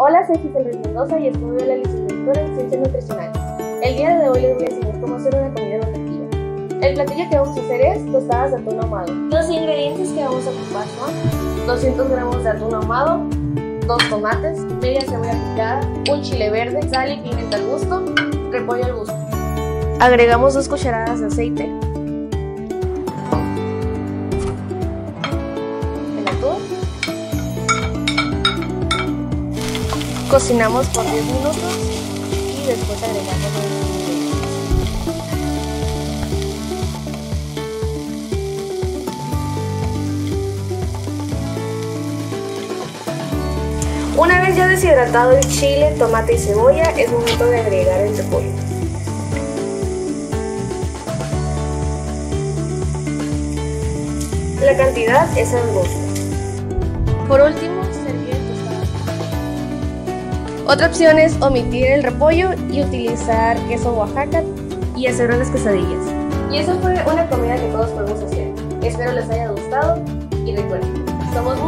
Hola, soy Giselle Mendoza y estudio la licenciatura en Ciencias Nutricionales. El día de hoy les voy a enseñar cómo hacer una comida nutritiva. El platillo que vamos a hacer es tostadas de atún ahumado. Los ingredientes que vamos a ocupar son 200 gramos de atún ahumado, 2 tomates, media cebolla picada, un chile verde, sal y pimienta al gusto, repollo al gusto. Agregamos 2 cucharadas de aceite, cocinamos por 10 minutos y después agregamos los. Una vez ya deshidratado el chile, tomate y cebolla, es momento de agregar el repollo. La cantidad es al gusto. Por último, tostadas. Otra opción es omitir el repollo y utilizar queso Oaxaca y hacer unas quesadillas. Y eso fue una comida que todos podemos hacer. Espero les haya gustado y recuerden, somos muy